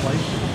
place.